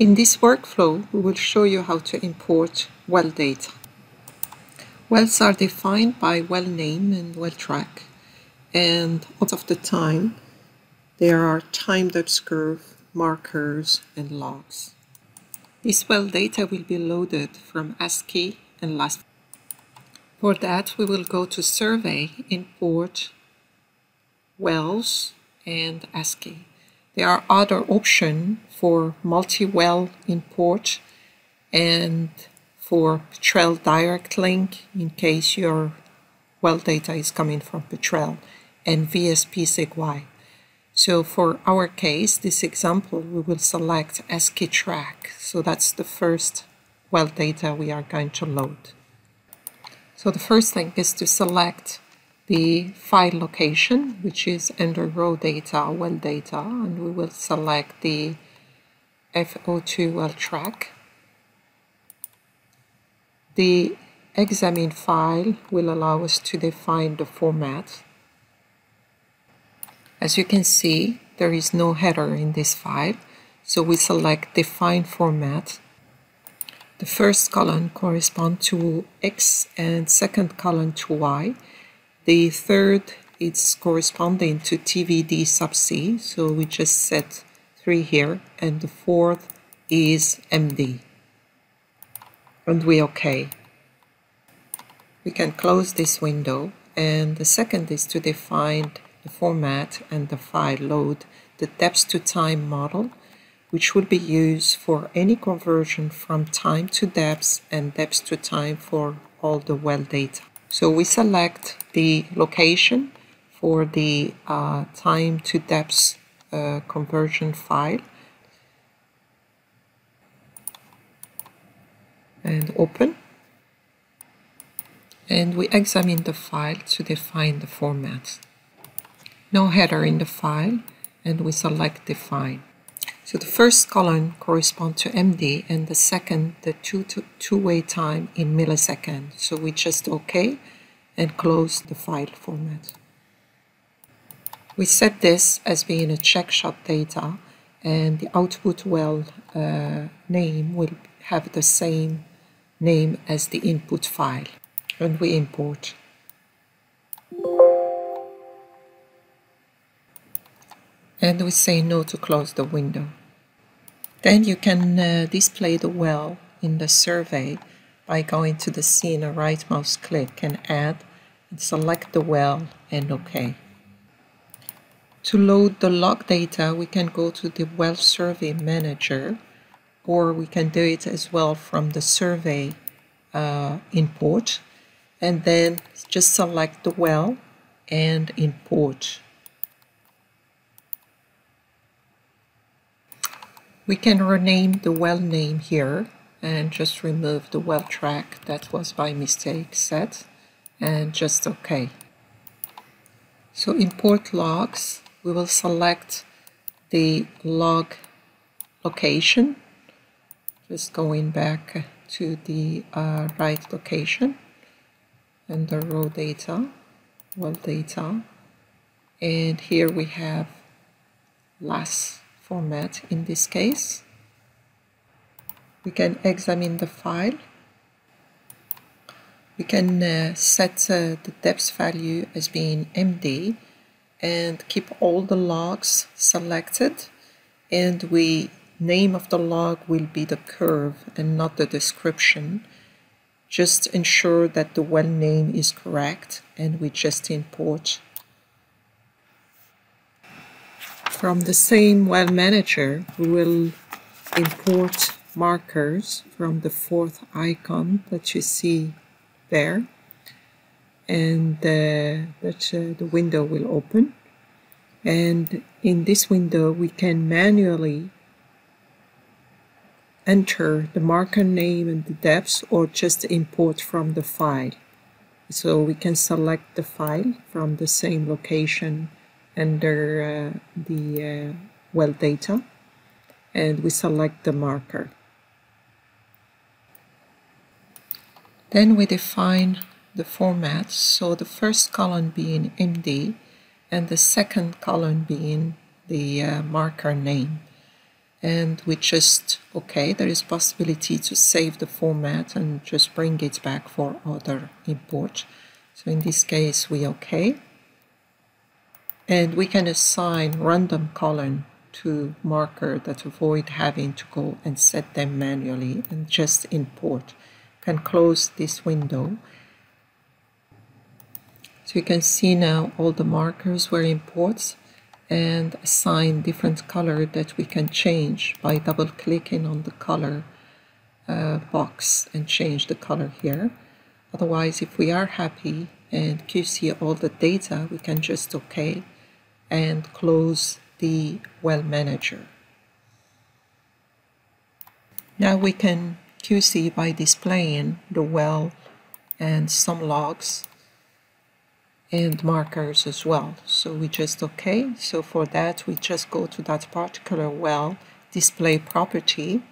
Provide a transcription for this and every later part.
In this workflow, we will show you how to import well data. Wells are defined by well name and well track, and most of the time, there are time depth curve, markers, and logs. This well data will be loaded from ASCII and LAS. For that, we will go to Survey, Import, Wells, and ASCII. There are other options for multi-well import and for Petrel direct link in case your well data is coming from Petrel and VSP SEG-Y. So for our case, this example, we will select ASCII track. So that's the first well data we are going to load. So the first thing is to select the file location, which is under raw data, well data, and we will select the F02 well track. The examine file will allow us to define the format. As you can see, there is no header in this file, so we select define format. The first column corresponds to X and second column to Y. The third is corresponding to TVD subsea, so we just set 3 here, and the fourth is MD. And we OK. We can close this window, and the second is to define the format and the file load the depth to time model, which will be used for any conversion from time to depth and depth to time for all the well data. So we select the location for the uh, time to depth uh, conversion file and open and we examine the file to define the format. No header in the file and we select define. So the first column corresponds to MD and the second the two two-way time in milliseconds. So we just OK and close the file format. We set this as being a check checkshot data and the output well uh, name will have the same name as the input file and we import. And we say no to close the window. Then you can uh, display the well in the survey by going to the scene a right mouse click and add and select the well and OK. To load the log data, we can go to the well survey manager or we can do it as well from the survey uh, import and then just select the well and import. We can rename the well name here and just remove the well track that was by mistake set and just OK. So import logs, we will select the log location, just going back to the uh, right location and the raw data, well data, and here we have LAS format in this case. We can examine the file. We can uh, set uh, the depth value as being MD and keep all the logs selected and we name of the log will be the curve and not the description. Just ensure that the well name is correct and we just import From the same well manager, we will import markers from the fourth icon that you see there. And uh, that uh, the window will open. And in this window, we can manually enter the marker name and the depth or just import from the file. So we can select the file from the same location under uh, the uh, well data and we select the marker. Then we define the format, so the first column being MD and the second column being the uh, marker name. and we just okay there is possibility to save the format and just bring it back for other import so in this case we okay and we can assign random column to marker that avoid having to go and set them manually and just import. Can close this window. So you can see now all the markers were imports and assign different color that we can change by double clicking on the color uh, box and change the color here. Otherwise, if we are happy and QC all the data, we can just OK and close the well manager. Now we can QC by displaying the well and some logs and markers as well. So we just okay. So for that, we just go to that particular well display property,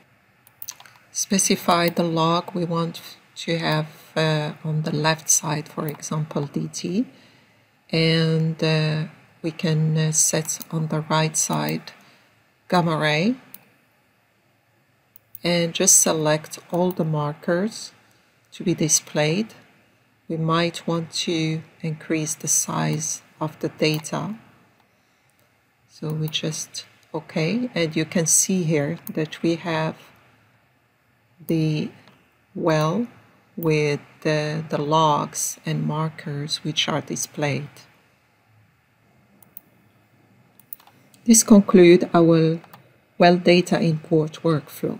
specify the log we want to have uh, on the left side, for example, DT, and uh, we can uh, set on the right side gamma ray and just select all the markers to be displayed we might want to increase the size of the data. So we just, okay, and you can see here that we have the well with the, the logs and markers which are displayed. This concludes our well data import workflow.